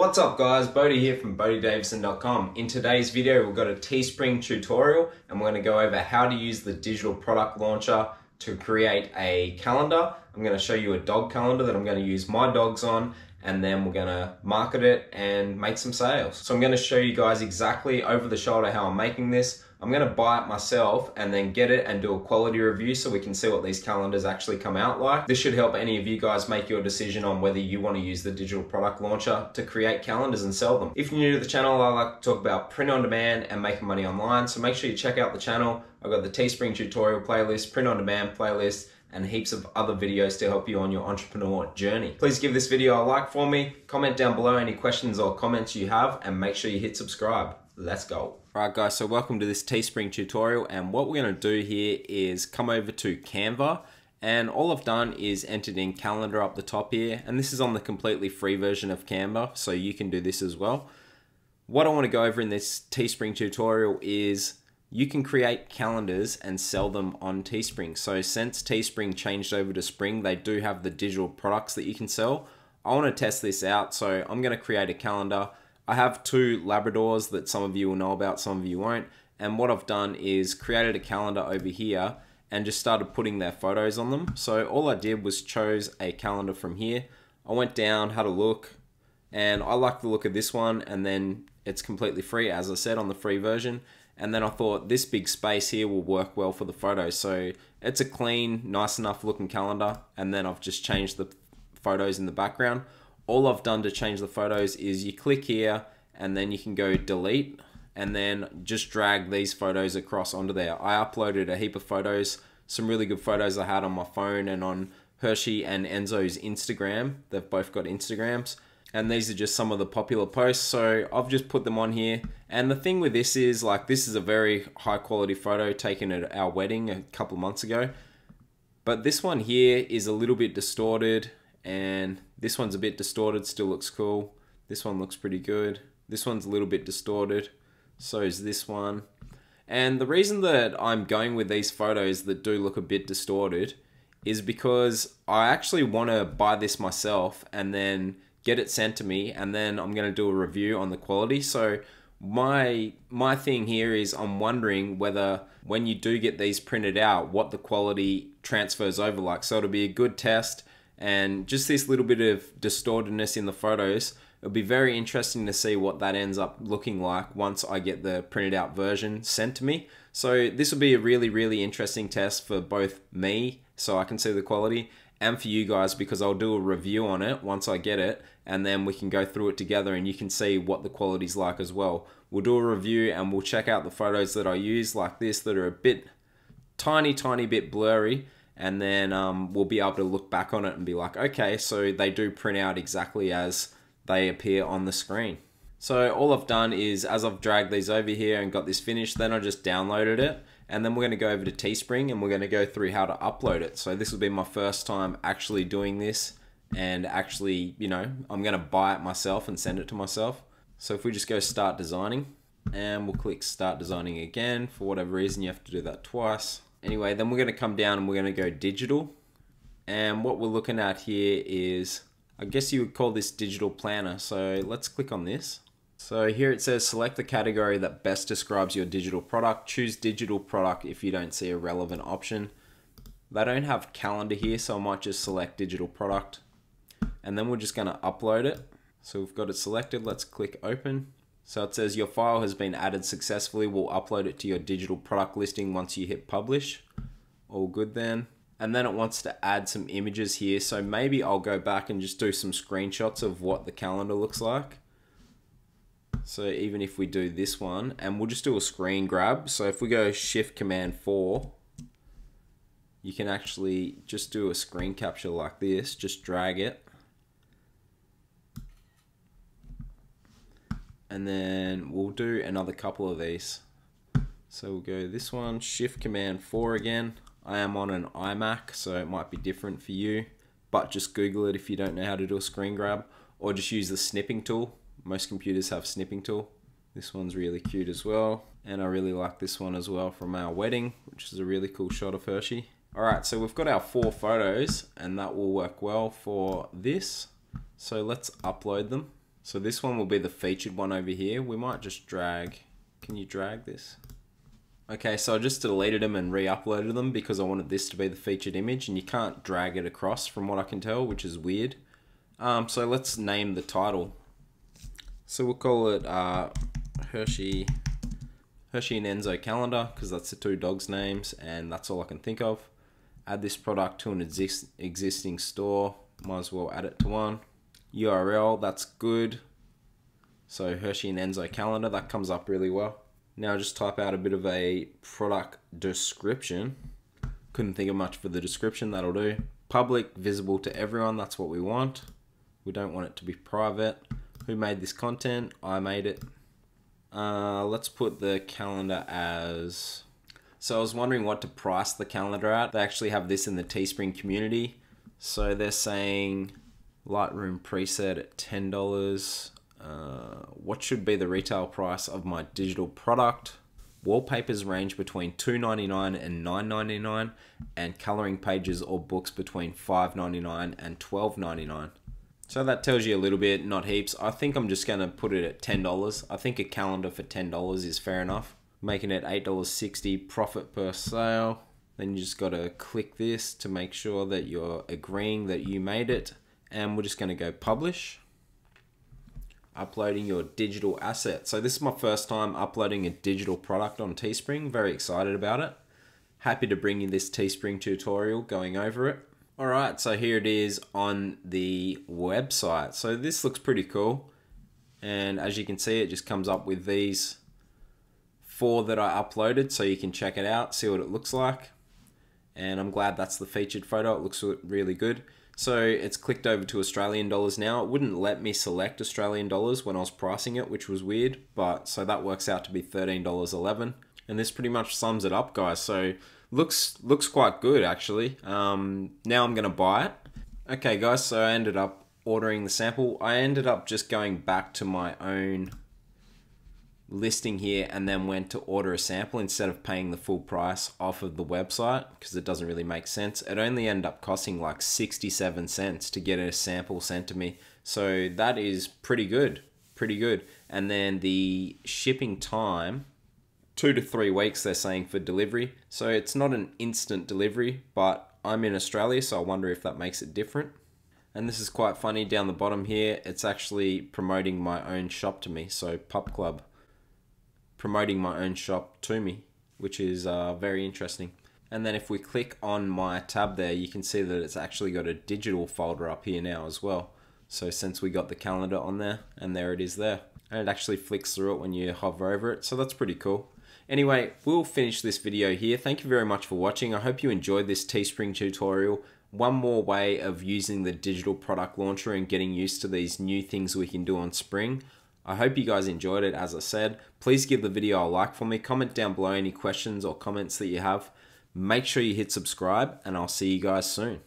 What's up guys, Bodie here from BodieDavison.com. In today's video we've got a Teespring tutorial and we're going to go over how to use the digital product launcher to create a calendar. I'm going to show you a dog calendar that I'm going to use my dogs on and then we're going to market it and make some sales. So I'm going to show you guys exactly over the shoulder how I'm making this. I'm gonna buy it myself and then get it and do a quality review so we can see what these calendars actually come out like. This should help any of you guys make your decision on whether you wanna use the digital product launcher to create calendars and sell them. If you're new to the channel, I like to talk about print on demand and making money online. So make sure you check out the channel. I've got the Teespring tutorial playlist, print on demand playlist, and heaps of other videos to help you on your entrepreneur journey. Please give this video a like for me, comment down below any questions or comments you have, and make sure you hit subscribe. Let's go. Alright guys, so welcome to this Teespring tutorial and what we're going to do here is come over to Canva and all I've done is entered in calendar up the top here and this is on the completely free version of Canva so you can do this as well. What I want to go over in this Teespring tutorial is you can create calendars and sell them on Teespring. So since Teespring changed over to Spring, they do have the digital products that you can sell. I want to test this out, so I'm going to create a calendar. I have two Labradors that some of you will know about, some of you won't. And what I've done is created a calendar over here and just started putting their photos on them. So all I did was chose a calendar from here. I went down, had a look, and I like the look of this one and then it's completely free as I said on the free version and then I thought this big space here will work well for the photos so it's a clean nice enough looking calendar and then I've just changed the photos in the background all I've done to change the photos is you click here and then you can go delete and then just drag these photos across onto there. I uploaded a heap of photos, some really good photos I had on my phone and on Hershey and Enzo's Instagram. They've both got Instagrams. And these are just some of the popular posts. So I've just put them on here. And the thing with this is like, this is a very high quality photo taken at our wedding a couple months ago. But this one here is a little bit distorted and this one's a bit distorted, still looks cool. This one looks pretty good. This one's a little bit distorted. So is this one. And the reason that I'm going with these photos that do look a bit distorted is because I actually want to buy this myself and then get it sent to me and then I'm going to do a review on the quality. So my my thing here is I'm wondering whether when you do get these printed out what the quality transfers over like. So it'll be a good test and just this little bit of distortedness in the photos it'll be very interesting to see what that ends up looking like once I get the printed out version sent to me so this will be a really really interesting test for both me so I can see the quality and for you guys because I'll do a review on it once I get it and then we can go through it together and you can see what the quality's like as well. We'll do a review and we'll check out the photos that I use like this that are a bit tiny tiny bit blurry and then um, we'll be able to look back on it and be like, okay, so they do print out exactly as they appear on the screen. So all I've done is, as I've dragged these over here and got this finished, then I just downloaded it, and then we're going to go over to Teespring and we're going to go through how to upload it. So this will be my first time actually doing this, and actually, you know, I'm going to buy it myself and send it to myself. So if we just go start designing, and we'll click start designing again, for whatever reason you have to do that twice. Anyway, then we're going to come down and we're going to go digital. And what we're looking at here is, I guess you would call this digital planner. So let's click on this. So here it says select the category that best describes your digital product. Choose digital product if you don't see a relevant option. They don't have calendar here, so I might just select digital product. And then we're just going to upload it. So we've got it selected. Let's click open. So it says your file has been added successfully. We'll upload it to your digital product listing once you hit publish. All good then. And then it wants to add some images here. So maybe I'll go back and just do some screenshots of what the calendar looks like. So even if we do this one, and we'll just do a screen grab. So if we go Shift Command 4, you can actually just do a screen capture like this. Just drag it and then we'll do another couple of these. So we'll go this one, Shift Command 4 again. I am on an iMac, so it might be different for you, but just Google it if you don't know how to do a screen grab, or just use the snipping tool. Most computers have snipping tool. This one's really cute as well, and I really like this one as well from our wedding, which is a really cool shot of Hershey. Alright, so we've got our four photos, and that will work well for this. So let's upload them. So this one will be the featured one over here. We might just drag, can you drag this? Okay, so I just deleted them and re-uploaded them because I wanted this to be the featured image and you can't drag it across from what I can tell, which is weird. Um, so let's name the title. So we'll call it uh, Hershey, Hershey and Enzo calendar because that's the two dogs' names and that's all I can think of. Add this product to an exist existing store. Might as well add it to one. URL, that's good. So Hershey and Enzo calendar, that comes up really well. Now just type out a bit of a product description. Couldn't think of much for the description, that'll do. Public, visible to everyone, that's what we want. We don't want it to be private. Who made this content? I made it. Uh, let's put the calendar as... So I was wondering what to price the calendar at. They actually have this in the Teespring community. So they're saying Lightroom preset at $10. Uh, what should be the retail price of my digital product? Wallpapers range between $2.99 and $9.99 and coloring pages or books between $5.99 and $12.99. So that tells you a little bit, not heaps. I think I'm just going to put it at $10. I think a calendar for $10 is fair enough. Making it $8.60 profit per sale. Then you just got to click this to make sure that you're agreeing that you made it. And we're just going to go publish uploading your digital asset. So this is my first time uploading a digital product on Teespring. Very excited about it. Happy to bring you this Teespring tutorial going over it. All right, so here it is on the website. So this looks pretty cool. And as you can see, it just comes up with these four that I uploaded so you can check it out, see what it looks like. And I'm glad that's the featured photo. It looks really good. So it's clicked over to Australian dollars now. It wouldn't let me select Australian dollars when I was pricing it, which was weird. But so that works out to be $13.11. And this pretty much sums it up, guys. So looks looks quite good actually. Um, now I'm gonna buy it. Okay, guys. So I ended up ordering the sample. I ended up just going back to my own listing here and then went to order a sample instead of paying the full price off of the website because it doesn't really make sense. It only ended up costing like 67 cents to get a sample sent to me. So that is pretty good, pretty good. And then the shipping time, two to three weeks they're saying for delivery. So it's not an instant delivery, but I'm in Australia, so I wonder if that makes it different. And this is quite funny down the bottom here. It's actually promoting my own shop to me. So Pup Club promoting my own shop to me, which is uh, very interesting. And then if we click on my tab there, you can see that it's actually got a digital folder up here now as well. So since we got the calendar on there, and there it is there. And it actually flicks through it when you hover over it, so that's pretty cool. Anyway, we'll finish this video here. Thank you very much for watching. I hope you enjoyed this Teespring tutorial. One more way of using the digital product launcher and getting used to these new things we can do on Spring. I hope you guys enjoyed it as I said. Please give the video a like for me. Comment down below any questions or comments that you have. Make sure you hit subscribe and I'll see you guys soon.